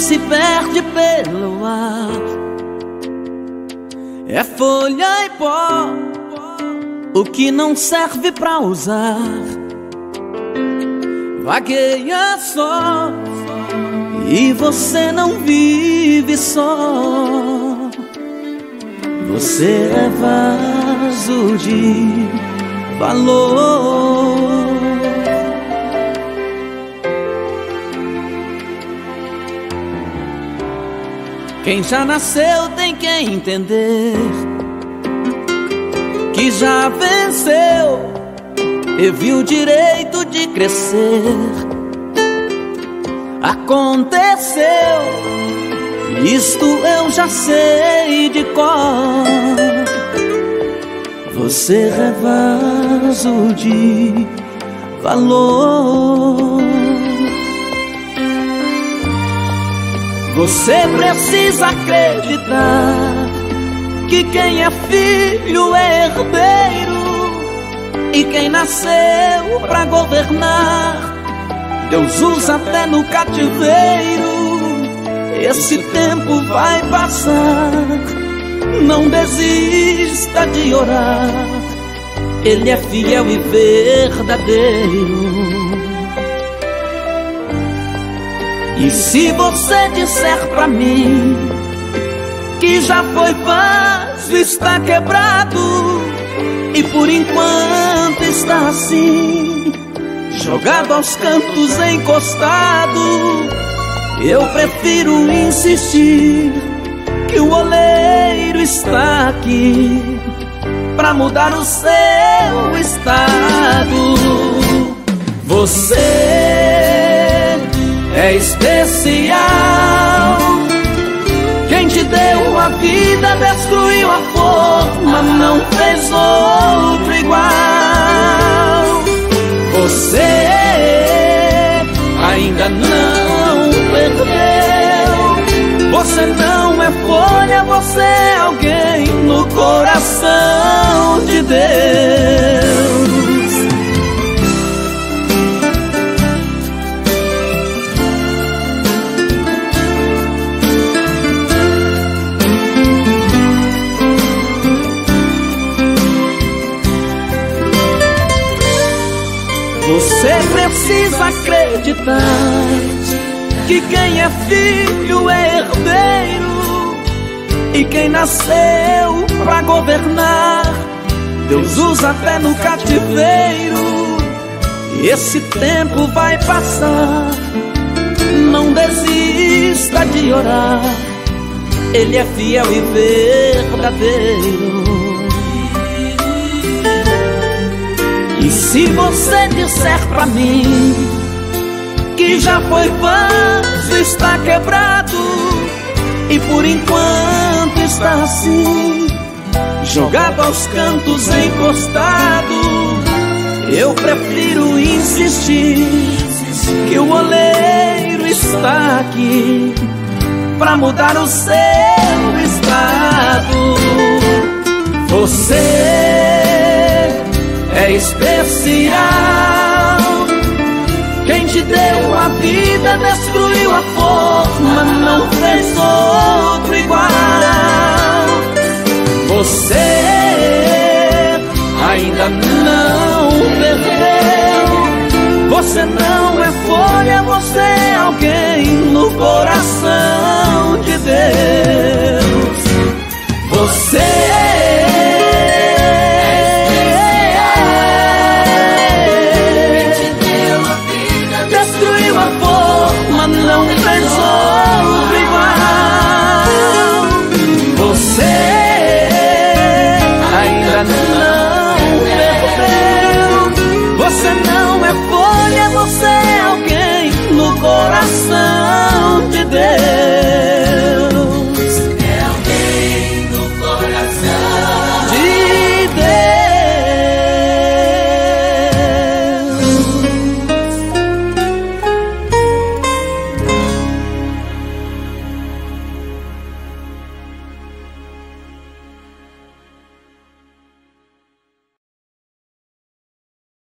se perde pelo ar. É folha e pó, o que não serve pra usar. Vagueia só, e você não vive só. Você é vaso de valor. Quem já nasceu tem que entender que já venceu e viu o direito de crescer. Aconteceu, isto eu já sei de cor. Você é vaso de valor. Você precisa acreditar que quem é filho é herdeiro e quem nasceu pra governar. Deus usa até no cativeiro. Esse tempo vai passar. Não desista de orar. Ele é fiel e verdadeiro. E se você disser pra mim que já foi vaso, está quebrado e por enquanto está assim, jogado aos cantos, encostado, eu prefiro insistir que o oleiro está aqui pra mudar o seu estado. Você é especial. Quem te deu a vida destruiu a forma, não fez outro igual. Você ainda não perdeu. Você não é folha, você é alguém no coração de Deus. Precisa acreditar que quem é filho é herdeiro e quem nasceu para governar. Deus usa até no cativeiro. E esse tempo vai passar. Não desista de orar. Ele é fiel e verdadeiro. Se você disser pra mim que já foi vaso, está quebrado e por enquanto está assim, jogado aos cantos, encostado, eu prefiro insistir que o oleiro está aqui pra mudar o seu vida destruiu a forma, não fez outro igual. Você ainda não perdeu. Você não é folha, você é alguém no coração de Deus.